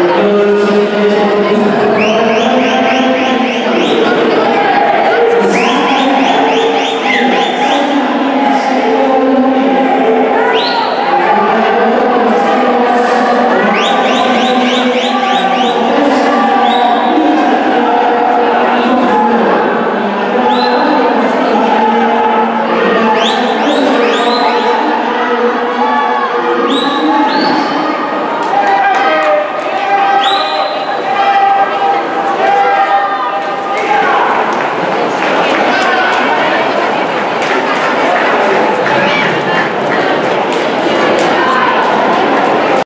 Hallelujah.